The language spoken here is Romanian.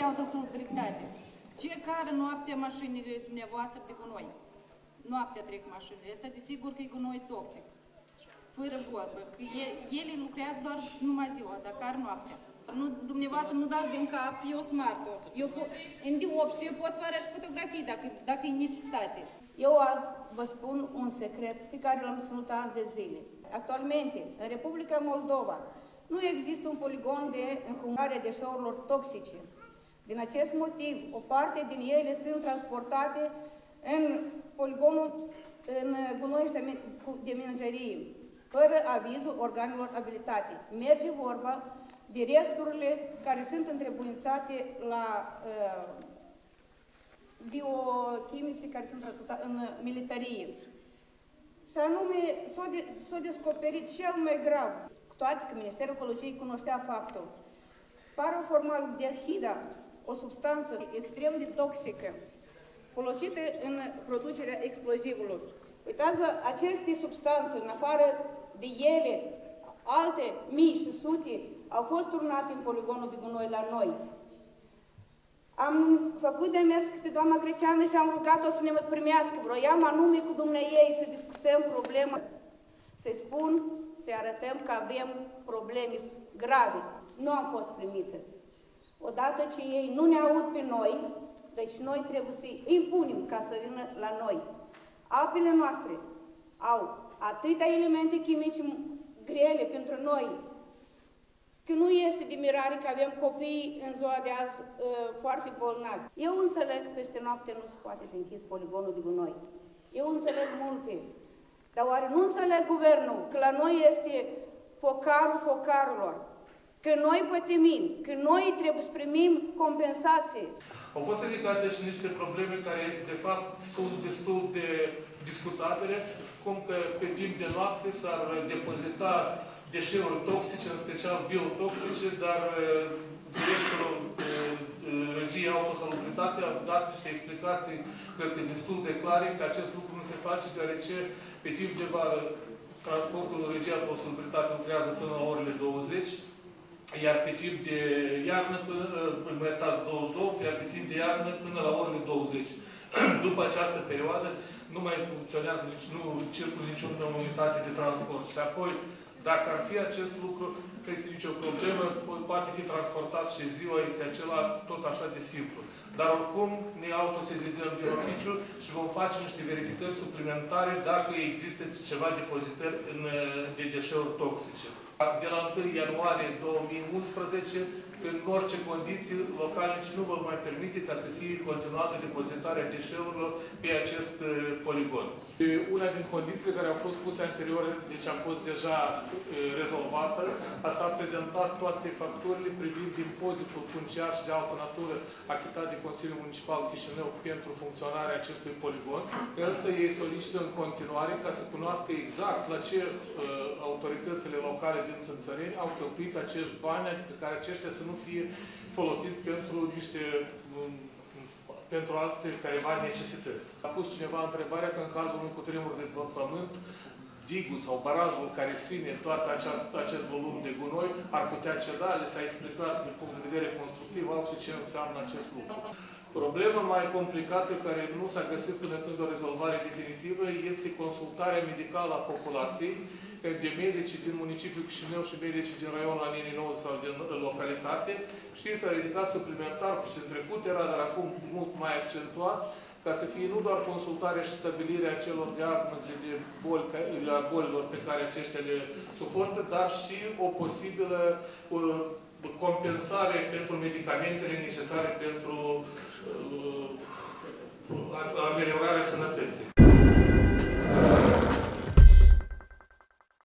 de autosolubilitate. Ce care noaptea mașinile dumneavoastră de gunoi? Noaptea trec mașinile. Asta desigur că e gunoi toxic. Fără vorbă. Că e, ele lucrează doar numai ziua, dar care noaptea. Nu, dumneavoastră nu dați din cap, eu smart Eu po- în de 8 eu pot să vă arăt și fotografii dacă, dacă e necesitate. Eu azi vă spun un secret pe care l-am ținut ani de zile. Actualmente, în Republica Moldova, nu există un poligon de înhumare a deșeurilor toxice. Din acest motiv, o parte din ele sunt transportate în poligonul, în gunoiște de menagerie, fără avizul organelor abilitate. Merge vorba de resturile care sunt întrebuințate la uh, biochimice care sunt transportate în militarie. Și anume, s-a, de, s-a descoperit cel mai grav, cu toate că Ministerul Ecologiei cunoștea faptul. Paraformaldehida, o substanță extrem de toxică, folosită în producerea explozivilor. Uitați-vă, aceste substanțe, în afară de ele, alte mii și sute, au fost turnate în poligonul de gunoi la noi. Am făcut demers pe doamna Greceană și am rugat-o să ne primească. Vroiam anume cu ei să discutăm problema, să-i spun, să arătăm că avem probleme grave. Nu am fost primită. Odată ce ei nu ne aud pe noi, deci noi trebuie să-i impunem ca să vină la noi. Apele noastre au atâtea elemente chimice grele pentru noi, că nu este de mirare că avem copii în ziua de azi uh, foarte bolnavi. Eu înțeleg că peste noapte nu se poate de închis poligonul de gunoi. Eu înțeleg multe. Dar oare nu înțeleg guvernul că la noi este focarul focarurilor, că noi pătimim, că noi trebuie să primim compensație. Au fost ridicate și niște probleme care, de fapt, sunt destul de discutabile, cum că pe timp de noapte s-ar depozita deșeuri toxice, în special biotoxice, dar uh, directorul uh, regiei autosalubritate a dat niște explicații, cred că destul de clare, că acest lucru nu se face, deoarece pe timp de vară transportul regiei autosalubritate lucrează până la orele 20, iar pe timp de iarnă, până, uh, mă iertați, 22, iar pe timp de iarnă până la orele 20. După această perioadă nu mai funcționează, nu circulă niciună unitate de transport. Și apoi, dacă ar fi acest lucru, nu este nicio problemă, poate fi transportat și ziua este acela tot așa de simplu. Dar oricum ne autosezizăm din oficiu și vom face niște verificări suplimentare dacă există ceva depozitări în, de deșeuri toxice. De la 1 ianuarie 2011, în orice condiții, localnici nu vor mai permite ca să fie continuată depozitarea deșeurilor pe acest uh, poligon. Una din condițiile care au fost puse anterior, deci a fost deja uh, rezolvată, a s-a prezentat toate facturile privind impozitul funciar și de altă natură achitat de Consiliul Municipal Chișinău pentru funcționarea acestui poligon, însă ei solicită în continuare ca să cunoască exact la ce uh, autoritățile locale din Țânțăreni au cheltuit acești bani, adică care aceștia să nu fie folosiți pentru niște um, pentru alte careva necesități. A pus cineva întrebarea că în cazul unui cutremur de pământ, digul sau barajul care ține toată aceast, acest volum de gunoi ar putea ceda, le s-a explicat din punct de vedere constructiv altfel ce înseamnă acest lucru. Problema mai complicată, care nu s-a găsit până când o rezolvare definitivă, este consultarea medicală a populației de medici din municipiul Chișinău și medici din raionul Aninii Nou sau din localitate. Și s-a ridicat suplimentar, și în trecut era, dar acum mult mai accentuat, ca să fie nu doar consultarea și stabilirea celor diagnoze de boli, a bolilor pe care aceștia le suportă, dar și o posibilă uh, compensare pentru medicamentele necesare pentru uh, ameliorarea sănătății.